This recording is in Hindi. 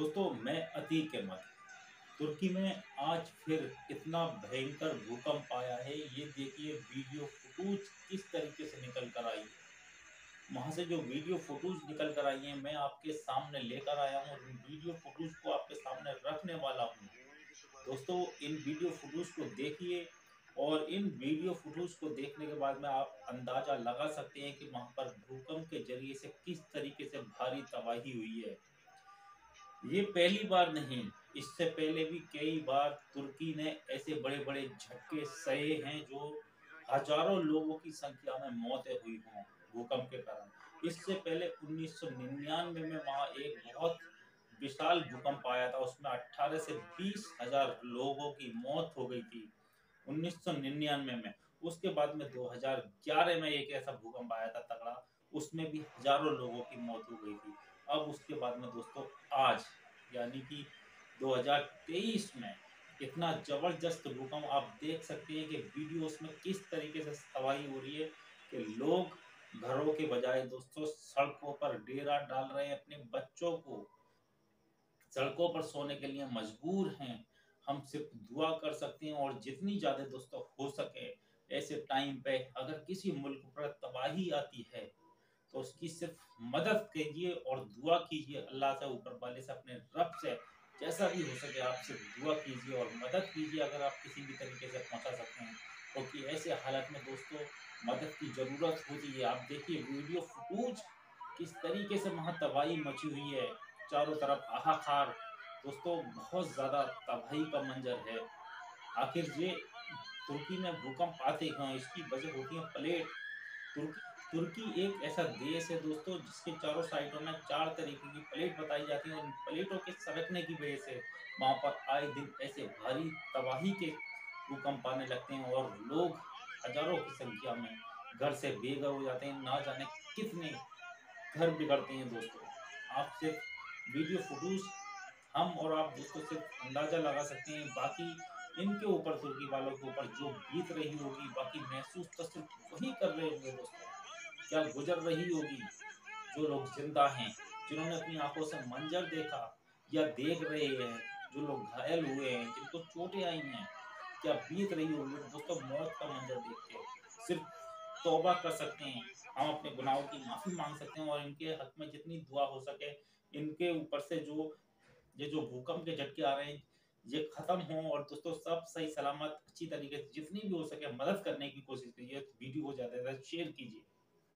दोस्तों, मैं अतीक अहमद तुर्की में आज फिर इतना भयंकर भूकंप आया है, ये देखिए, वीडियो फुटेज किस तरीके से निकल कर आई है। वहाँ से जो वीडियो फुटेज निकल कर आई है, मैं आपके सामने लेकर आया हूँ और इन वीडियो फुटेज को आपके सामने रखने वाला हूँ। दोस्तों, इन वीडियो फुटेज को देखिए और इन वीडियो फुटेज को देखने के बाद में आप अंदाज़ा लगा सकते हैं कि वहाँ पर भूकंप के ज़रिए से किस तरीके से भारी तबाही हुई है। ये पहली बार नहीं, इससे पहले भी कई बार तुर्की ने ऐसे बड़े बड़े झटके सहे हैं जो हज़ारों लोगों की संख्या में मौतें हुई हों, भूकंप के कारण। इससे पहले 1999 में वहाँ एक बहुत विशाल भूकंप आया था, उसमें 18 से बीस हज़ार लोगों की मौत हो गई थी 1999 में। उसके बाद में 2011 में एक ऐसा भूकंप आया था तगड़ा, उसमें भी हज़ारों लोगों की मौत हो गई थी। अब उसके बाद में दोस्तों, आज यानी कि 2023 में इतना ज़बरदस्त भूकंप, आप देख सकते हैं कि वीडियोस में किस तरीके से तबाही हो रही है कि लोग घरों के बजाय दोस्तों सड़कों पर डेरा डाल रहे हैं, अपने बच्चों को सड़कों पर सोने के लिए मजबूर हैं। हम सिर्फ़ दुआ कर सकते हैं और जितनी ज़्यादा दोस्तों हो सके, ऐसे टाइम पे अगर किसी मुल्क पर तबाही आती है तो उसकी सिर्फ़ मदद कीजिए और दुआ कीजिए। अल्लाह से ऊपर वाले से अपने रब से जैसा भी हो सके आप सिर्फ़ दुआ कीजिए और मदद कीजिए अगर आप किसी भी तरीके से पहुँचा सकते हैं। क्योंकि तो ऐसे हालत में दोस्तों मदद की ज़रूरत होती है। आप देखिए वीडियो फुटूज किस तरीके से वहाँ तबाही मची हुई है। चारों तरफ़ आहाखार दोस्तों, बहुत ज़्यादा तबाही का मंजर है। आखिर ये तुर्की में भूकंप आते हैं, इसकी वजह होती है प्लेट। तुर्की तुर्की एक ऐसा देश है दोस्तों, जिसके चारों साइडों में चार तरीके की प्लेट बताई जाती है इन प्लेटों के सरकने की वजह से वहाँ पर आए दिन ऐसे भारी तबाही के भूकंप आने लगते हैं और लोग हज़ारों की संख्या में घर से बेघर हो जाते हैं। ना जाने कितने घर बिगड़ते हैं दोस्तों। आप सिर्फ़ वीडियो फ़ोटोज़ हम और आप दोस्तों सिर्फ़ अंदाज़ा लगा सकते हैं। बाकी इनके ऊपर तुर्की वालों के ऊपर जो बीत रही होगी, बाकी महसूस तो सिर्फ़ वही कर रहे होंगे दोस्तों। क्या गुजर रही होगी? जो लोग ज़िंदा हैं, जिन्होंने अपनी आँखों से मंजर देखा या देख रहे हैं, जो लोग घायल हुए हैं, जिनको चोटें आई हैं, क्या बीत रही होगी? दोस्तों मौत का मंजर देख के सिर्फ़ तौबा कर सकते हैं। हम अपने गुनाहों की माफ़ी मांग सकते हैं और इनके हक में जितनी दुआ हो सके, इनके ऊपर से जो, ये जो भूकंप के झटके आ रहे हैं, ये ख़त्म हो और दोस्तों, सब सही, सलामत, अच्छी तरीके से जितनी भी हो सके मदद करने की कोशिश कीजिए, वीडियो को ज़्यादा से शेयर कीजिए।